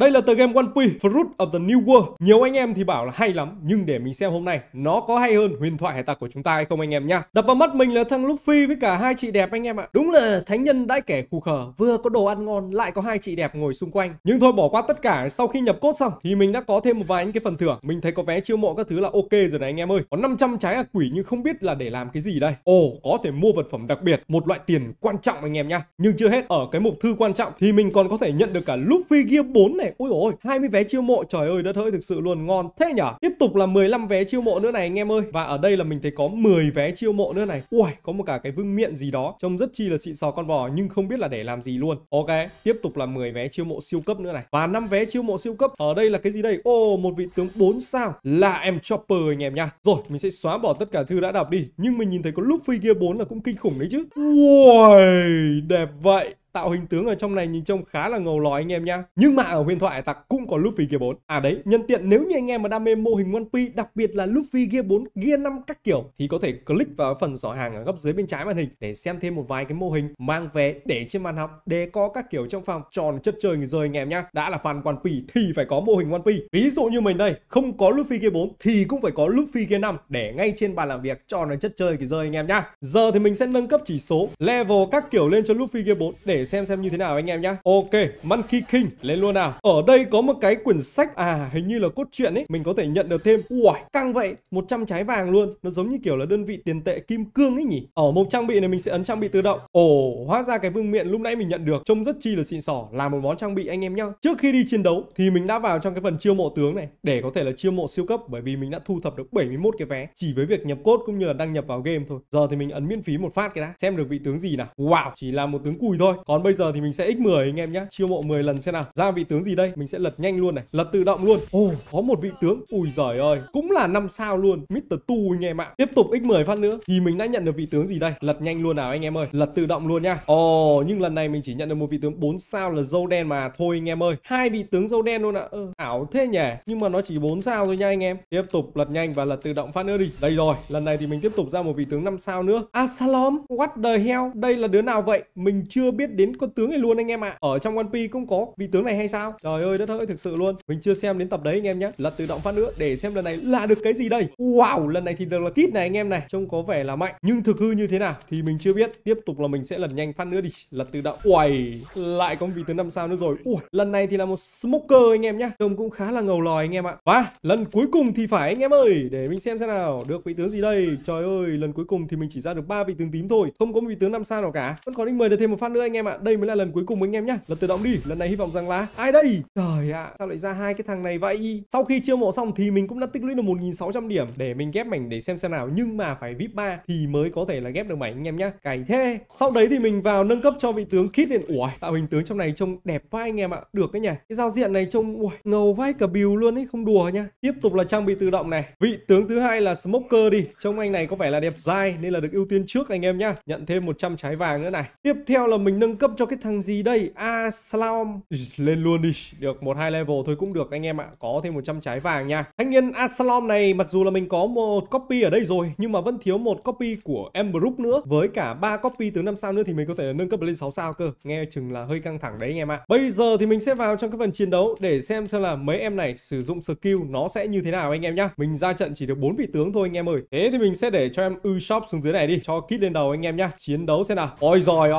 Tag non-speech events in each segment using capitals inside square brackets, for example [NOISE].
Đây là tờ game One Piece Fruit of the New World. Nhiều anh em thì bảo là hay lắm, nhưng để mình xem hôm nay nó có hay hơn huyền thoại hải tặc của chúng ta hay không anh em nha. Đập vào mắt mình là thằng Luffy với cả hai chị đẹp anh em ạ. Đúng là thánh nhân đãi kẻ khù khờ, vừa có đồ ăn ngon lại có hai chị đẹp ngồi xung quanh. Nhưng thôi bỏ qua tất cả, sau khi nhập cốt xong thì mình đã có thêm một vài những cái phần thưởng. Mình thấy có vé chiêu mộ các thứ là ok rồi này anh em ơi. Có 500 trái ác quỷ nhưng không biết là để làm cái gì đây. Ồ, có thể mua vật phẩm đặc biệt, một loại tiền quan trọng anh em nha. Nhưng chưa hết, ở cái mục thư quan trọng thì mình còn có thể nhận được cả Luffy Gear 4 này. Ui ôi, 20 vé chiêu mộ, trời ơi đất ơi thực sự luôn ngon thế nhở. Tiếp tục là 15 vé chiêu mộ nữa này anh em ơi. Và ở đây là mình thấy có 10 vé chiêu mộ nữa này. Ui, có một cả cái vương miện gì đó, trông rất chi là xịn sò con bò nhưng không biết là để làm gì luôn. Ok, tiếp tục là 10 vé chiêu mộ siêu cấp nữa này. Và 5 vé chiêu mộ siêu cấp. Ở đây là cái gì đây? Ô, oh, một vị tướng 4 sao là em Chopper anh em nha. Rồi, mình sẽ xóa bỏ tất cả thư đã đọc đi. Nhưng mình nhìn thấy có Luffy Gear 4 là cũng kinh khủng đấy chứ. Ui, đẹp vậy tạo hình tướng ở trong này nhìn trông khá là ngầu lòi anh em nhá. Nhưng mà ở huyền thoại tặc cũng có Luffy Gear 4 à đấy, nhân tiện nếu như anh em mà đam mê mô hình One Piece, đặc biệt là Luffy Gear 4 Gear 5 các kiểu, thì có thể click vào phần giỏ hàng ở góc dưới bên trái màn hình để xem thêm một vài cái mô hình mang về để trên bàn học, để có các kiểu trong phòng tròn chất chơi người rơi anh em nhá. Đã là fan One Piece thì phải có mô hình One Piece. Ví dụ như mình đây, không có Luffy Gear 4 thì cũng phải có Luffy Gear 5 để ngay trên bàn làm việc tròn chất chơi người rơi anh em nhá. Giờ thì mình sẽ nâng cấp chỉ số, level các kiểu lên cho Luffy Gear 4 để xem xem như thế nào anh em nhá. Ok, Monkey King, lên luôn nào. Ở đây có một cái quyển sách À hình như là cốt truyện ấy, Mình có thể nhận được thêm. Ui căng vậy 100 trái vàng luôn. Nó giống như kiểu là đơn vị tiền tệ kim cương ấy nhỉ. Ở một trang bị này mình sẽ ấn trang bị tự động. Ồ, hóa ra cái vương miện lúc nãy mình nhận được Trông rất chi là xịn sỏ Là một món trang bị anh em nhá. Trước khi đi chiến đấu Thì mình đã vào trong cái phần chiêu mộ tướng này, Để có thể là chiêu mộ siêu cấp, Bởi vì mình đã thu thập được 71 cái vé, Chỉ với việc nhập cốt cũng như là đăng nhập vào game thôi. Giờ thì mình ấn miễn phí một phát cái đã, Xem được vị tướng gì nào. Wow, chỉ là một tướng cùi thôi. Còn bây giờ thì mình sẽ x10 anh em nhé chiêu mộ 10 lần xem nào. Ra vị tướng gì đây? Mình sẽ lật nhanh luôn này. Lật tự động luôn. Ồ oh, có một vị tướng. Ui giời ơi. Cũng là năm sao luôn. Mr. Tu anh em ạ. Tiếp tục x10 phát nữa. Thì mình đã nhận được vị tướng gì đây? Lật nhanh luôn nào anh em ơi. Lật tự động luôn nha. Ồ oh, nhưng lần này mình chỉ nhận được một vị tướng 4 sao là dâu đen mà. Thôi anh em ơi. Hai vị tướng dâu đen luôn ạ. Ừ, ảo thế nhỉ. Nhưng mà nó chỉ 4 sao thôi nha anh em. Tiếp tục lật nhanh và lật tự động phát nữa đi. Đây rồi. Lần này thì mình tiếp tục ra một vị tướng 5 sao nữa. Asalom what the hell? Đây là đứa nào vậy? Mình chưa biết đến con tướng này luôn anh em ạ. Ở trong One Piece cũng có vị tướng này hay sao? Trời ơi, đất ơi, thực sự luôn. Mình chưa xem đến tập đấy anh em nhé lật tự động phát nữa để xem lần này là được cái gì đây. Wow, lần này thì được là kit này anh em này. Trông có vẻ là mạnh. Nhưng thực hư như thế nào thì mình chưa biết. Tiếp tục là mình sẽ lật nhanh phát nữa đi. Lật tự động. Uầy, lại có vị tướng năm sao nữa rồi. Ui, lần này thì là một smoker anh em nhé trông cũng khá là ngầu lòi anh em ạ. Và lần cuối cùng thì phải anh em ơi. Để mình xem xem nào. Được vị tướng gì đây? Trời ơi, lần cuối cùng thì mình chỉ ra được ba vị tướng tím thôi. Không có vị tướng năm sao nào cả. Vẫn còn x 10 được thêm một phát nữa anh em ạ đây mới là lần cuối cùng anh em nhá. Lần tự động đi. Lần này hy vọng rằng là ai đây? Trời ạ à, sao lại ra hai cái thằng này vậy? Sau khi chiêu mộ xong thì mình cũng đã tích lũy được 1.600 điểm để mình ghép mảnh để xem xem nào. Nhưng mà phải vip 3 thì mới có thể là ghép được mảnh anh em nhá. Cày thế. Sau đấy thì mình vào nâng cấp cho vị tướng kit lên ủa tạo hình tướng trong này trông đẹp vai anh em ạ. Được cái nhỉ. Cái giao diện này trông ui, ngầu vai cả bìu luôn ấy. Không đùa nha tiếp tục là trang bị tự động này. Vị tướng thứ hai là smoker đi. Trông anh này có vẻ là đẹp dai nên là được ưu tiên trước anh em nhá. Nhận thêm 100 trái vàng nữa này. Tiếp theo là mình nâng cấp cho cái thằng gì đây? A Slam lên luôn đi. Được, một hai level thôi cũng được anh em ạ. Có thêm 100 trái vàng nha. Thanh niên Asalom này, mặc dù là mình có một copy ở đây rồi, nhưng mà vẫn thiếu một copy của Emberook nữa. Với cả ba copy từ năm sao nữa thì mình có thể nâng cấp lên 6 sao cơ. Nghe chừng là hơi căng thẳng đấy anh em ạ. Bây giờ thì mình sẽ vào trong cái phần chiến đấu để xem xem là mấy em này sử dụng skill nó sẽ như thế nào anh em nhá. Mình ra trận chỉ được bốn vị tướng thôi anh em ơi. Thế thì mình sẽ để cho em ư shop xuống dưới này đi, cho kit lên đầu anh em nhá. Chiến đấu xem nào. Ôi rồi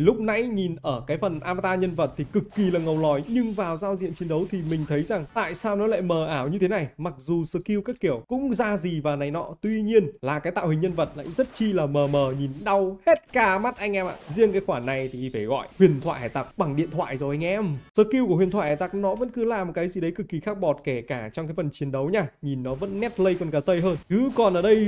lúc nãy nhìn ở cái phần avatar nhân vật thì cực kỳ là ngầu lòi, nhưng vào giao diện chiến đấu thì mình thấy rằng tại sao nó lại mờ ảo như thế này? Mặc dù skill các kiểu cũng ra gì và này nọ, tuy nhiên là cái tạo hình nhân vật lại rất chi là mờ mờ, nhìn đau hết cả mắt anh em ạ. Riêng cái khoản này thì phải gọi huyền thoại hải tặc bằng điện thoại rồi anh em. Skill của huyền thoại hải tặc nó vẫn cứ làm cái gì đấy cực kỳ khác bọt, kể cả trong cái phần chiến đấu nha. Nhìn nó vẫn nét lây con gà tây hơn. Cứ còn ở đây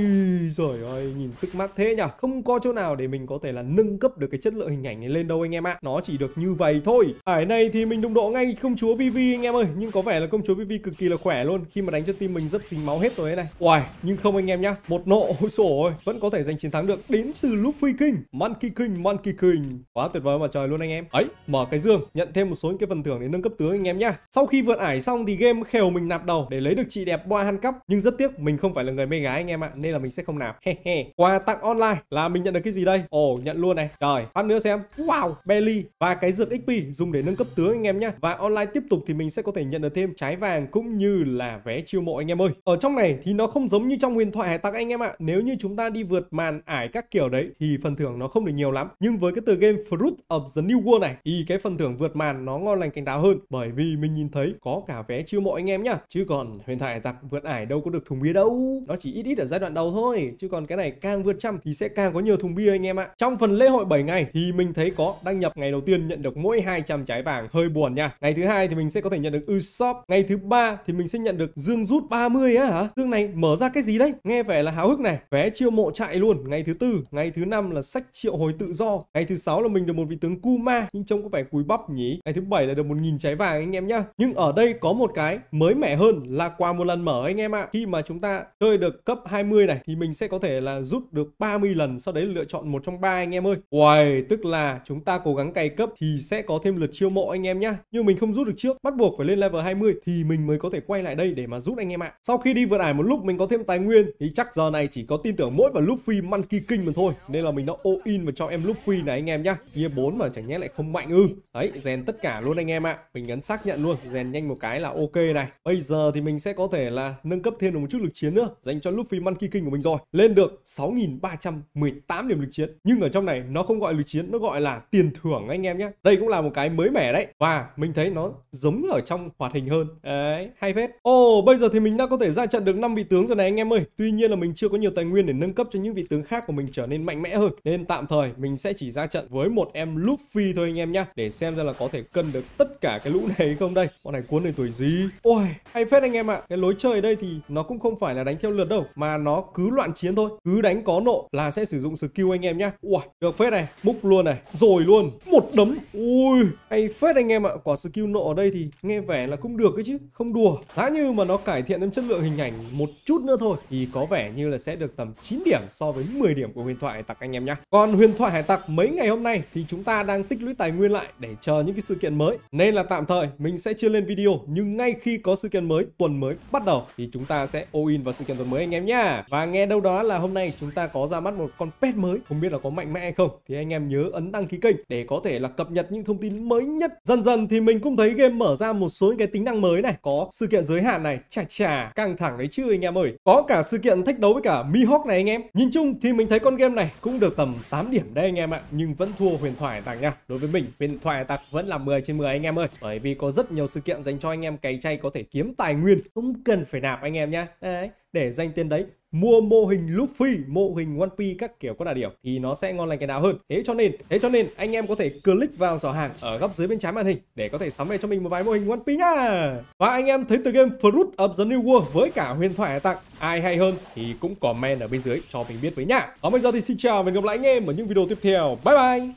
rồi ơi, nhìn tức mắt thế nhỉ không có chỗ nào để mình có thể là nâng cấp được cái chất lượng hình ảnh này lên đâu anh em ạ? Nó chỉ được như vậy thôi. Ải này thì mình đụng độ ngay công chúa Vivi anh em ơi nhưng có vẻ là công chúa Vivi cực kỳ là khỏe luôn. Khi mà đánh cho team mình rất dính máu hết rồi đấy này. Uầy, nhưng không anh em nhá một nộ ôi sổ ơi vẫn có thể giành chiến thắng được đến từ Luffy King. Monkey King Monkey King. Quá tuyệt vời mà trời luôn anh em. Ấy mở cái dương nhận thêm một số những cái phần thưởng để nâng cấp tướng anh em nhá. Sau khi vượt ải xong thì game khều mình nạp đầu để lấy được chị đẹp boa han cấp nhưng rất tiếc mình không phải là người mê gái anh em ạ nên là mình sẽ không nạp. He he. Quà tặng online là mình nhận được cái gì đây? Ồ nhận luôn này. Trời phát nữa xem. Wow, Belly và cái dược XP dùng để nâng cấp tướng anh em nhá. Và online tiếp tục thì mình sẽ có thể nhận được thêm trái vàng cũng như là vé chiêu mộ anh em ơi. Ở trong này thì nó không giống như trong huyền thoại hải tặc anh em ạ. Nếu như chúng ta đi vượt màn ải các kiểu đấy thì phần thưởng nó không được nhiều lắm. Nhưng với cái từ game Fruit of the New World này thì cái phần thưởng vượt màn nó ngon lành cánh đáo hơn bởi vì mình nhìn thấy có cả vé chiêu mộ anh em nhá. Chứ còn huyền thoại hải tặc vượt ải đâu có được thùng bia đâu. Nó chỉ ít ít ở giai đoạn đầu thôi. Chứ còn cái này càng vượt trăm thì sẽ càng có nhiều thùng bia anh em ạ. Trong phần lễ hội 7 ngày thì mình thấy có đăng nhập ngày đầu tiên nhận được mỗi 200 trái vàng hơi buồn nha. Ngày thứ hai thì mình sẽ có thể nhận được Usopp. Ngày thứ ba thì mình sẽ nhận được dương rút 30 á hả? Dương này mở ra cái gì đấy? Nghe vẻ là háo hức này. Vé chiêu mộ chạy luôn. Ngày thứ tư, ngày thứ năm là sách triệu hồi tự do. Ngày thứ sáu là mình được một vị tướng Kuma nhưng trông có vẻ cúi bắp nhỉ. Ngày thứ bảy là được 1000 trái vàng anh em nhá. Nhưng ở đây có một cái mới mẻ hơn là qua một lần mở anh em ạ. Khi mà chúng ta chơi được cấp 20 này thì mình sẽ có thể là rút được 30 lần sau đấy lựa chọn một trong ba anh em ơi. Uầy, tức là chúng ta cố gắng cày cấp thì sẽ có thêm lượt chiêu mộ anh em nhá. Nhưng mình không rút được trước, bắt buộc phải lên level 20 thì mình mới có thể quay lại đây để mà rút anh em ạ. Sau khi đi vượt ải một lúc mình có thêm tài nguyên thì chắc giờ này chỉ có tin tưởng mỗi vào Luffy Monkey King mà thôi. Nên là mình đã all in vào cho em Luffy này anh em nhá. Gear 4 mà chẳng nhẽ lại không mạnh ư. Đấy, rèn tất cả luôn anh em ạ. Mình nhấn xác nhận luôn, rèn nhanh một cái là ok này. Bây giờ thì mình sẽ có thể là nâng cấp thêm được một chút lực chiến nữa dành cho Luffy Monkey King của mình rồi. Lên được 6318 điểm lực chiến. Nhưng ở trong này nó không gọi lực chiến, nó gọi gọi là tiền thưởng anh em nhé. Đây cũng là một cái mới mẻ đấy. Và mình thấy nó giống ở trong hoạt hình hơn. Đấy, hay phết. Ồ, oh, bây giờ thì mình đã có thể ra trận được 5 vị tướng rồi này anh em ơi. Tuy nhiên là mình chưa có nhiều tài nguyên để nâng cấp cho những vị tướng khác của mình trở nên mạnh mẽ hơn. Nên tạm thời mình sẽ chỉ ra trận với một em Luffy thôi anh em nhé. Để xem ra là có thể cân được tất cả cái lũ [LAUGHS] này không đây. Con này cuốn này tuổi gì? Ôi, hay phết anh em ạ. À. Cái lối chơi ở đây thì nó cũng không phải là đánh theo lượt đâu. Mà nó cứ loạn chiến thôi. Cứ đánh có nộ là sẽ sử dụng skill anh em nhá. Ui, được phết này. Múc luôn này. Rồi luôn. Một đấm. Ui, hay phết anh em ạ. Quả skill nộ ở đây thì nghe vẻ là cũng được ấy chứ. Không đùa. Giá như mà nó cải thiện thêm chất lượng hình ảnh một chút nữa thôi thì có vẻ như là sẽ được tầm 9 điểm so với 10 điểm của huyền thoại hải tặc anh em nhé. Còn huyền thoại hải tặc mấy ngày hôm nay thì chúng ta đang tích lũy tài nguyên lại để chờ những cái sự kiện mới. Nên là tạm thời mình sẽ chưa lên video nhưng ngay khi có sự kiện mới, tuần mới bắt đầu thì chúng ta sẽ all in vào sự kiện tuần mới anh em nhá. Và nghe đâu đó là hôm nay chúng ta có ra mắt một con pet mới, không biết là có mạnh mẽ hay không thì anh em nhớ ấn đăng ký kênh để có thể là cập nhật những thông tin mới nhất. Dần dần thì mình cũng thấy game mở ra một số những cái tính năng mới này, có sự kiện giới hạn này, chà chà, căng thẳng đấy chứ anh em ơi. Có cả sự kiện thách đấu với cả Mihawk này anh em. Nhìn chung thì mình thấy con game này cũng được tầm 8 điểm đây anh em ạ, nhưng vẫn thua huyền thoại tặc nha. Đối với mình, huyền thoại tặc vẫn là 10 trên 10 anh em ơi, bởi vì có rất nhiều sự kiện dành cho anh em cày chay có thể kiếm tài nguyên, không cần phải nạp anh em nhá. Đấy, để dành tiền đấy mua mô hình Luffy, mô hình One Piece các kiểu có đà điểu thì nó sẽ ngon lành cái nào hơn. Thế cho nên, thế cho nên anh em có thể click vào giỏ hàng ở góc dưới bên trái màn hình để có thể sắm về cho mình một vài mô hình One Piece nhá. Và anh em thấy từ game Fruit of the New World với cả huyền thoại tặng ai hay hơn thì cũng comment ở bên dưới cho mình biết với nhá. Còn bây giờ thì xin chào và hẹn gặp lại anh em ở những video tiếp theo. Bye bye.